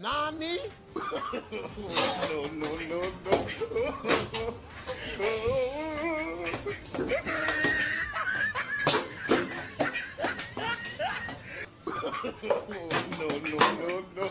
Nani? no, no, no, no. no, no, no,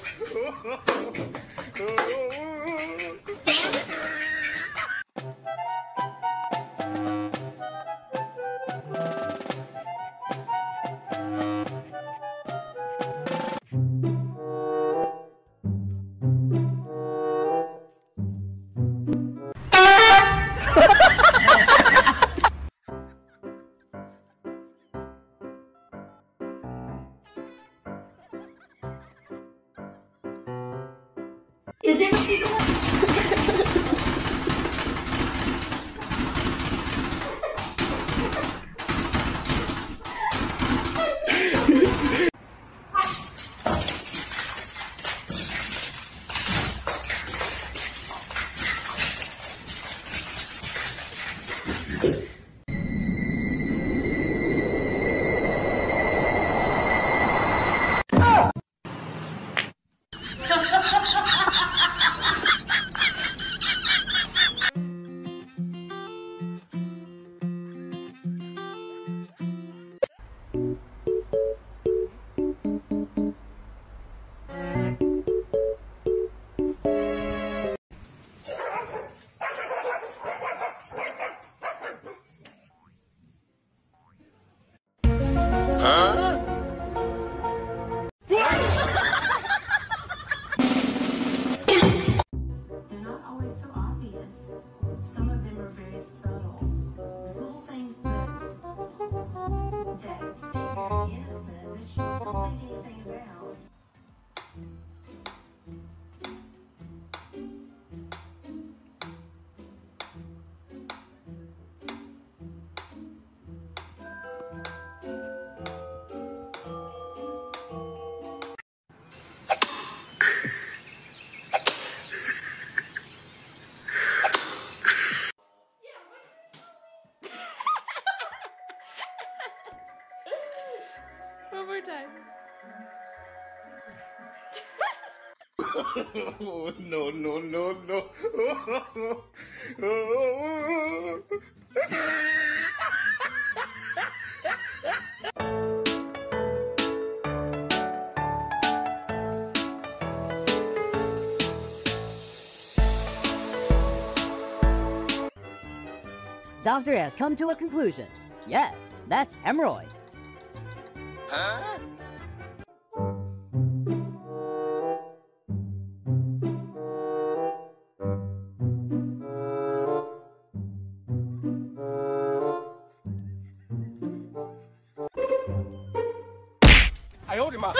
no, no, no, no. Doctor has come to a conclusion. Yes, that's hemorrhoid. Huh? 哎呦我的妈！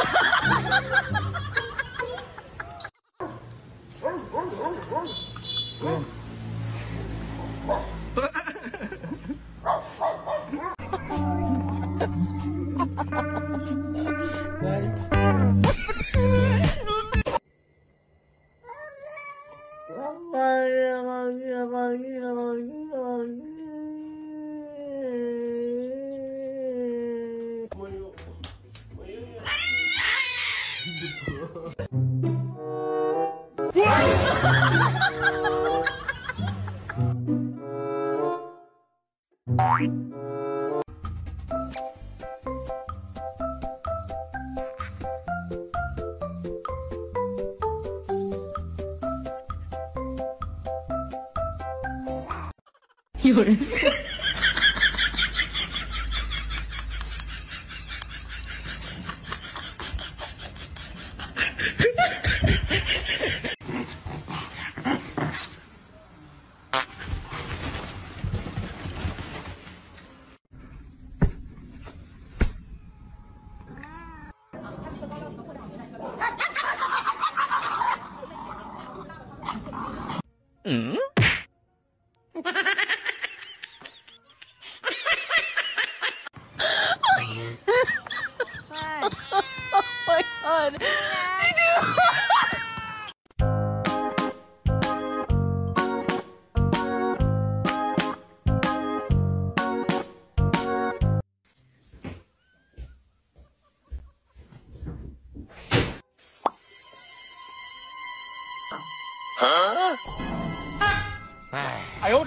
Up. Oh 哎呦我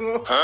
Huh?